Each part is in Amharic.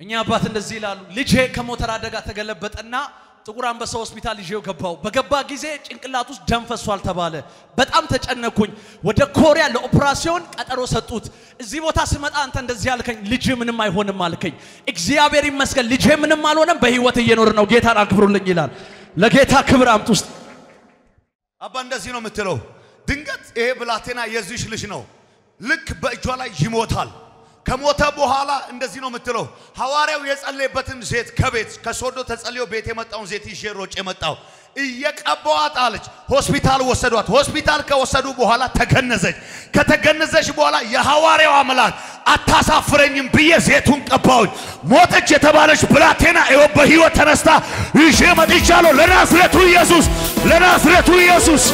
አባት እንደዚህ ይላሉ። ልጄ ከሞተር አደጋ ተገለበጠና ጥቁር አንበሳ ሆስፒታል ይዤው ገባው። በገባ ጊዜ ጭንቅላት ውስጥ ደም ፈሷል ተባለ። በጣም ተጨነኩኝ። ወደ ኮሪያ ለኦፕራሲዮን ቀጠሮ ሰጡት። እዚህ ቦታ ስመጣ አንተ እንደዚህ አልከኝ፣ ልጅ ምንም አይሆንም አልከኝ። እግዚአብሔር ይመስገን ልጄ ምንም አልሆነም፣ በህይወት እየኖር ነው። ጌታን አክብሩልኝ ይላል። ለጌታ ክብር አምጡ ውስጥ አባ እንደዚህ ነው የምትለው። ድንገት ይሄ ብላቴና የዚሽ ልጅ ነው። ልክ በእጇ ላይ ይሞታል። ከሞተ በኋላ እንደዚህ ነው የምትለው። ሐዋርያው የጸለየበትን ዜት ከቤት ከሶዶ ተጸልዮ ቤት የመጣውን ዜት ይዤ ሮጬ የመጣው እየቀባዋት አለች። ሆስፒታል ወሰዷት። ሆስፒታል ከወሰዱ በኋላ ተገነዘች። ከተገነዘች በኋላ የሐዋርያው አምላክ አታሳፍረኝም ብዬ ዜቱን ቀባሁኝ። ሞተች የተባለች ብላቴና ይኸው በሕይወት ተነስታ ይዤ መጥቻለሁ። ለናዝሬቱ ኢየሱስ፣ ለናዝሬቱ ኢየሱስ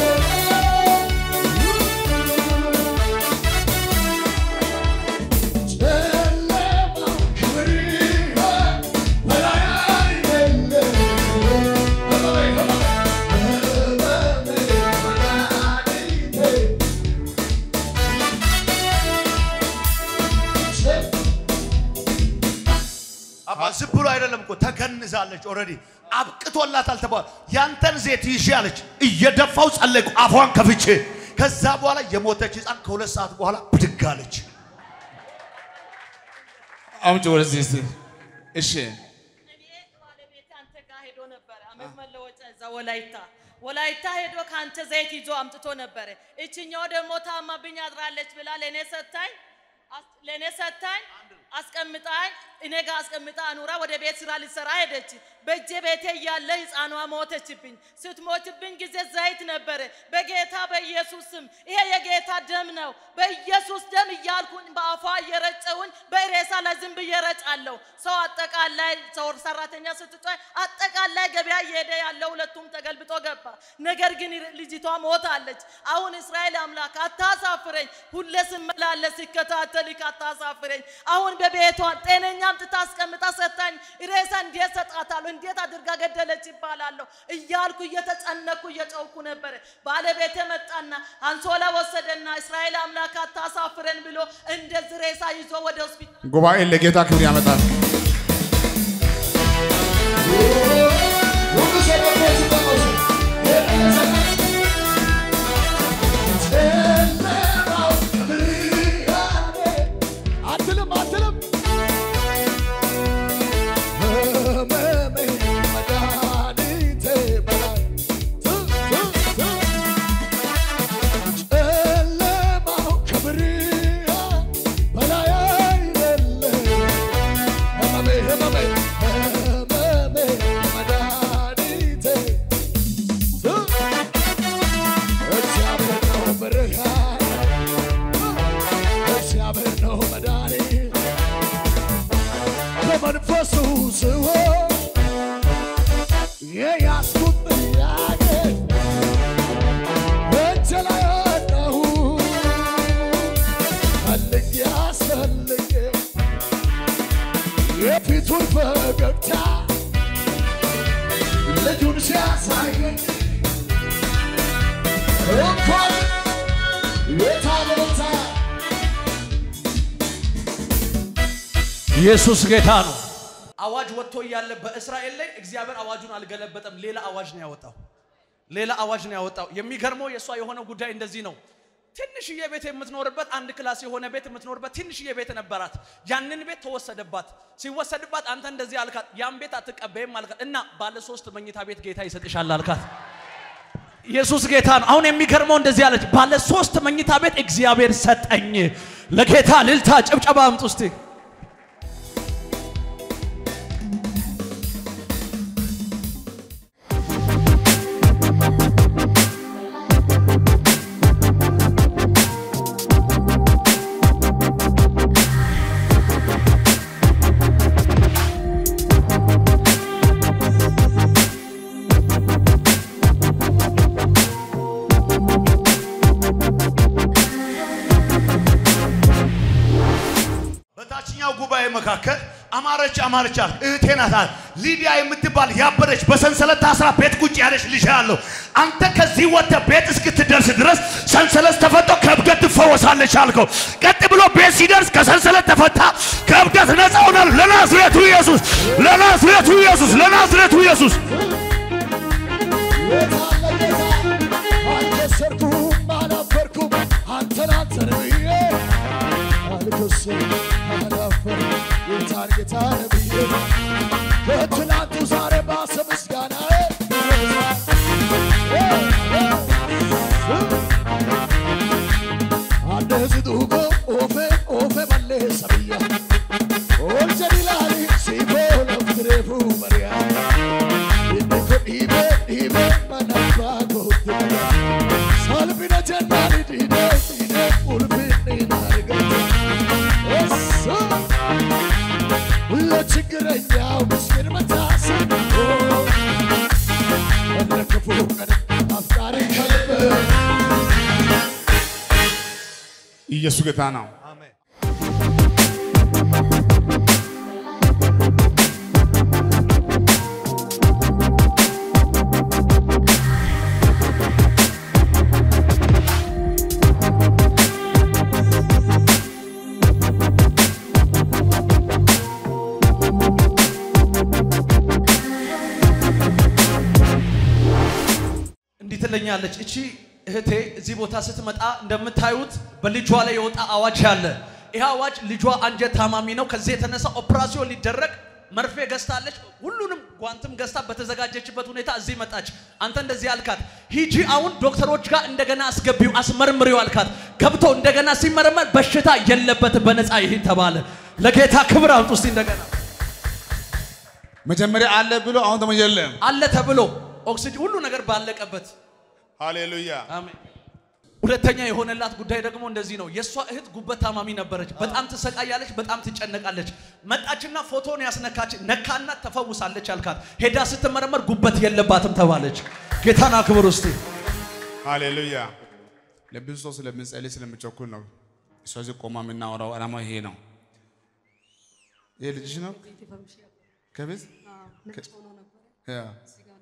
ዝም ብሎ አይደለም እኮ ተገንዛለች። already አብቅቶላታል ተባለ። ያንተን ዘይት ይዤ አለች። እየደፋሁ ጸለይኩ አፏን ከፍቼ። ከዛ በኋላ የሞተች ሕፃን ከሁለት ሰዓት በኋላ ብድግ አለች። አምጪ ወደዚህ እስቲ። እሺ እኔ ባለቤቴ አንተ ጋር ሄዶ ነበረ። አመት መለወጫ እዛ ወላይታ ወላይታ ሄዶ ከአንተ ዘይት ይዞ አምጥቶ ነበረ። እችኛው ደግሞ ታማብኝ አድራለች ብላ ለእኔ ሰታኝ ለእኔ ሰታኝ አስቀምጣኝ እኔ ጋር አስቀምጣ አኑራ ወደ ቤት ስራ ልትሰራ ሄደች። በእጄ ቤቴ እያለ ህፃኗ ሞተችብኝ። ስትሞትብኝ ጊዜ ዘይት ነበረ። በጌታ በኢየሱስ ስም ይሄ የጌታ ደም ነው፣ በኢየሱስ ደም እያልኩኝ በአፏ እየረጨውኝ በሬሳ ላይ ዝም ብዬ እረጫለሁ። ሰው አጠቃላይ ሰው ሰራተኛ ስትጮይ አጠቃላይ ገበያ እየሄደ ያለው ሁለቱም ተገልብጦ ገባ። ነገር ግን ልጅቷ ሞታለች። አሁን እስራኤል አምላክ አታሳፍረኝ። ሁሌ ስመላለስ ሲከታተልክ አታሳፍረኝ። አሁን በቤቷ ጤነኛ አምጥታ አስቀምጣ ሰታኝ ሬሳ እንዴት ሰጣታለሁ? እንዴት አድርጋ ገደለች ይባላለሁ እያልኩ እየተጨነኩ እየጨውኩ ነበረ። ባለቤቴ መጣና አንሶላ ወሰደና እስራኤል አምላክ አታሳፍረን ብሎ እንደዚህ ሬሳ ይዞ ወደ ሆስፒታል ጉባኤ ለጌታ ክብር ያመጣል። Somebody bust the who's. Yeah, ኢየሱስ ጌታ ነው። አዋጅ ወጥቶ እያለ በእስራኤል ላይ እግዚአብሔር አዋጁን አልገለበጠም። ሌላ አዋጅ ነው ያወጣው። ሌላ አዋጅ ነው ያወጣው። የሚገርመው የእሷ የሆነ ጉዳይ እንደዚህ ነው። ትንሽዬ ቤት የምትኖርበት አንድ class የሆነ ቤት የምትኖርበት ትንሽዬ ቤት ነበራት። ያንን ቤት ተወሰደባት። ሲወሰድባት አንተ እንደዚህ አልካት፣ ያን ቤት አትቀበይም አልካት እና ባለ ሶስት መኝታ ቤት ጌታ ይሰጥሻል አልካት። ኢየሱስ ጌታ ነው። አሁን የሚገርመው እንደዚህ አለች፣ ባለ ሶስት መኝታ ቤት እግዚአብሔር ሰጠኝ። ለጌታ ልልታ ጭብጨባ አምጡ እስቲ። አማረች አልክ። እህቴ ናት ሊዲያ የምትባል ያበረች በሰንሰለት ታስራ ቤት ቁጭ ያለች ልጅ አለው። አንተ ከዚህ ወጥተህ ቤት እስክትደርስ ድረስ ሰንሰለት ተፈቶ ከእብደት ትፈወሳለች አልከው። ቀጥ ብሎ ቤት ሲደርስ ከሰንሰለት ተፈታ፣ ከእብደት ነፃ ሆናል። ለናዝሬቱ ኢየሱስ፣ ለናዝሬቱ ኢየሱስ፣ ለናዝሬቱ ኢየሱስ አልከሰርኩም አላፈርኩም አንተን አንተን ብዬ አልከሰርኩም አላፈርኩም ኢየሱስ ጌታ ነው። እንዲህ እቺ እህቴ እዚህ ቦታ ስትመጣ እንደምታዩት በልጇ ላይ የወጣ አዋጅ አለ። ይህ አዋጅ ልጇ አንጀት ታማሚ ነው። ከዚህ የተነሳ ኦፕራሲዮን ሊደረግ መርፌ ገዝታለች። ሁሉንም ጓንትም ገዝታ በተዘጋጀችበት ሁኔታ እዚህ መጣች። አንተ እንደዚህ አልካት፣ ሂጂ አሁን ዶክተሮች ጋር እንደገና አስገቢው አስመርምሪው አልካት። ገብቶ እንደገና ሲመረመር በሽታ የለበት በነፃ ይሂድ ተባለ። ለጌታ ክብር አምጡ እስቲ እንደገና መጀመሪያ አለ ብሎ አሁን ደግሞ የለም። አለ ተብሎ ኦክሲጅን ሁሉ ነገር ባለቀበት ሃሌሉያ። አሜን። ሁለተኛ የሆነላት ጉዳይ ደግሞ እንደዚህ ነው። የእሷ እህት ጉበት ታማሚ ነበረች። በጣም ትሰቃያለች፣ በጣም ትጨነቃለች። መጣችና ፎቶን ያስነካች ነካና ተፈውሳለች አልካት። ሄዳ ስትመረመር ጉበት የለባትም ተባለች። ጌታን አክብር ውስጥ ሃሌሉያ። ለብዙ ሰው ስለምንጸልይ ስለምቸኩል ነው። እሷ እዚህ ቆማ የምናወራው ዓላማ ይሄ ነው። ይሄ ልጅሽ ነው ከቤት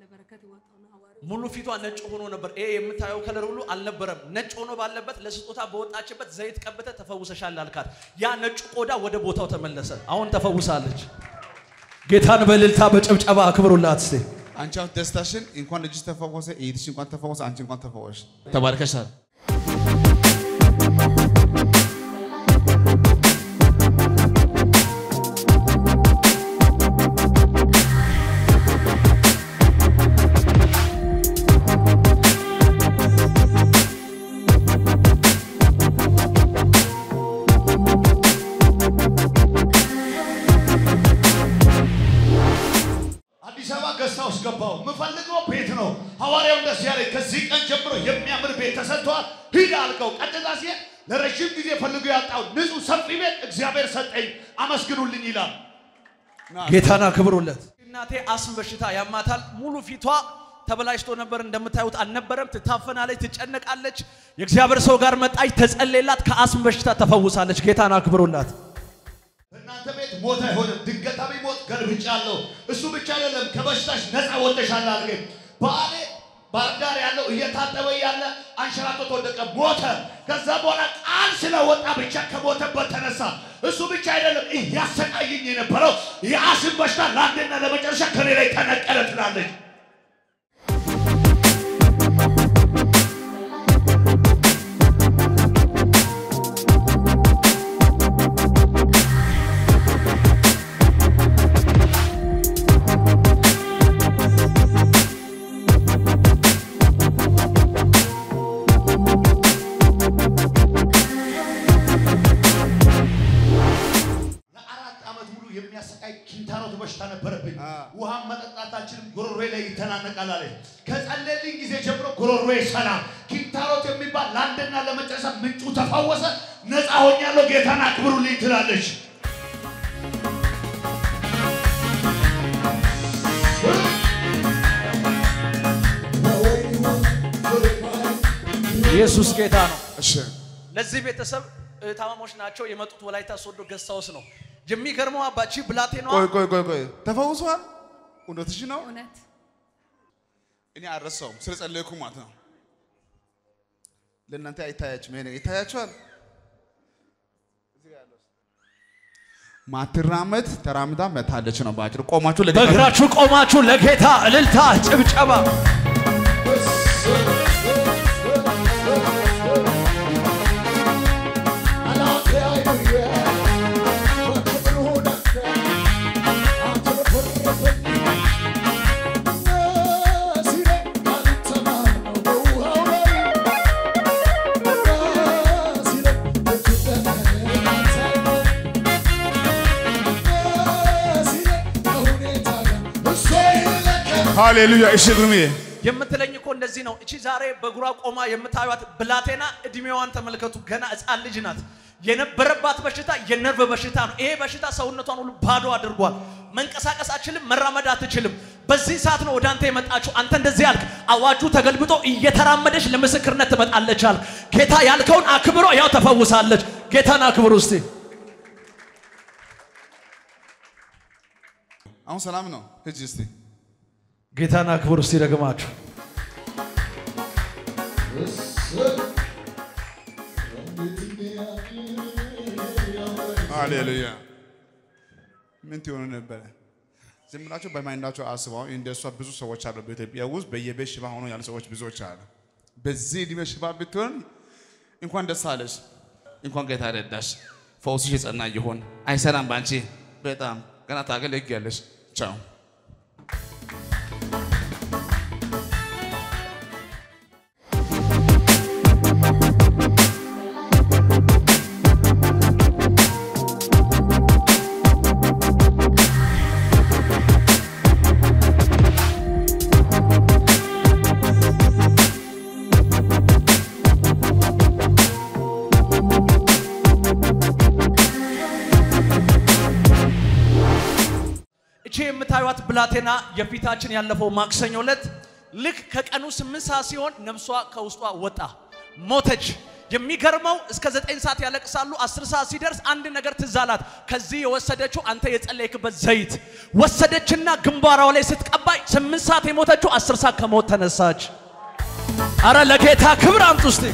ነጭ ሙሉ ፊቷ ነጭ ሆኖ ነበር። ይሄ የምታየው ከለር ሁሉ አልነበረም። ነጭ ሆኖ ባለበት ለስጦታ በወጣችበት ዘይት ቀብተ ተፈውሰሻል አልካት። ያ ነጩ ቆዳ ወደ ቦታው ተመለሰ። አሁን ተፈውሳለች። ጌታን በእልልታ በጭብጨባ አክብሩላት እስቲ። አንቺ አሁን ደስታሽን እንኳን ልጅሽ ተፈወሰ፣ እህትሽ እንኳን ተፈወሰ፣ አንቺ እንኳን ተፈወሽ፣ ተባርከሻል። ሐዋርያው እንደዚህ ያለ ከዚህ ቀን ጀምሮ የሚያምር ቤት ተሰጥቷል። ሂድ አልከው። ቀጥታ ሲሄድ ለረጅም ጊዜ ፈልጎ ያጣው ንጹህ ሰፊ ቤት እግዚአብሔር ሰጠኝ፣ አመስግኑልኝ ይላል። ጌታን አክብሩለት። እናቴ አስም በሽታ ያማታል። ሙሉ ፊቷ ተበላሽቶ ነበር። እንደምታዩት አልነበረም። ትታፈናለች፣ ትጨነቃለች። የእግዚአብሔር ሰው ጋር መጣች፣ ተጸለየላት፣ ከአስም በሽታ ተፈውሳለች። ጌታን አክብሩላት። እናንተ ቤት ሞት አይሆንም። ድንገታዊ ሞት ገልብጫለሁ። እሱ ብቻ አይደለም፣ ከበሽታሽ ነፃ ወጥተሻል አልከኝ። ባሌ ባህር ዳር ያለው እየታጠበ ያለ አንሸራቶ ወደቀ፣ ሞተ። ከዛ በኋላ ቃል ስለወጣ ብቻ ከሞተበት ተነሳ። እሱ ብቻ አይደለም፣ እያሰቃየኝ የነበረው የአስም በሽታ ለአንድና ለመጨረሻ ከኔ ላይ ተነቀለ ትላለች። መጠጣታችንም ጉሮሮዬ ላይ ይተናነቃል አለች። ከጸለየልኝ ጊዜ ጀምሮ ጉሮሮዬ ሰላም፣ ኪንታሮት የሚባል ለአንድና ለመጨረሻ ምንጩ ተፈወሰ፣ ነፃ ሆኛለሁ፣ ጌታን አክብሩልኝ ትላለች። ኢየሱስ ጌታ ነው። እሺ ለዚህ ቤተሰብ ታማሞች ናቸው የመጡት ወላይታ ሶዶ guest house ነው። የሚገርመው አባቺ ብላቴናዋ ቆይ ቆይ ቆይ ቆይ ተፈውሷል? እውነትሽ ነው? እውነት እኔ አልረሳውም ስለ ጸለይኩ ማለት ነው። ለእናንተ አይታያችሁም? ይሄ ይታያችኋል? ማትራመድ ተራምዳ መታለች ነው ባጭሩ። ቆማችሁ ለጌታ በእግራችሁ ቆማችሁ ለጌታ እልልታ ጭብጨባ ሃሌሉያ። እሺ ግሩምዬ የምትለኝ እኮ እንደዚህ ነው። እቺ ዛሬ በእግሯ ቆማ የምታዩት ብላቴና እድሜዋን ተመልከቱ። ገና ሕፃን ልጅ ናት። የነበረባት በሽታ የነርቭ በሽታ ነው። ይሄ በሽታ ሰውነቷን ሁሉ ባዶ አድርጓል። መንቀሳቀስ አትችልም፣ መራመድ አትችልም። በዚህ ሰዓት ነው ወደ አንተ የመጣችው። አንተ እንደዚህ ያልክ፣ አዋጁ ተገልብጦ እየተራመደች ለምስክርነት ትመጣለች አልክ። ጌታ ያልከውን አክብሮ ያው ተፈውሳለች። ጌታን አክብሩ እስቲ። አሁን ሰላም ነው። ሂጂ እስቲ ጌታን አክብሩ እስቲ ደግማችሁ ሃሌሉያ። ምን ትሆኑ ነበረ? ዝም ብላችሁ በማይንዳችሁ አስበው። እንደሷ ብዙ ሰዎች አሉ በኢትዮጵያ ውስጥ በየቤት ሽባ ሆኖ ያሉ ሰዎች ብዙዎች አሉ። በዚህ እድሜ ሽባ ብትሆን እንኳን ደስ አለሽ፣ እንኳን ጌታ ረዳሽ። ፈውስሽ የጸና ይሁን። አይሰራም ባንቺ በጣም ገና ታገለግያለሽ። ቻው ብላቴና የፊታችን ያለፈው ማክሰኞ ዕለት ልክ ከቀኑ ስምንት ሰዓት ሲሆን ነፍሷ ከውስጧ ወጣ፣ ሞተች። የሚገርመው እስከ ዘጠኝ ሰዓት ያለቅሳሉ። አስር ሰዓት ሲደርስ አንድ ነገር ትዝ አላት። ከዚህ የወሰደችው አንተ የጸለይክበት ዘይት ወሰደችና ግንባሯ ላይ ስትቀባይ ስምንት ሰዓት የሞተችው አስር ሰዓት ከሞት ተነሳች። አረ ለጌታ ክብር አምጡ እስቲ።